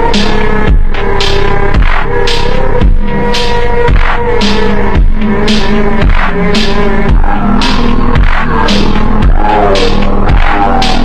you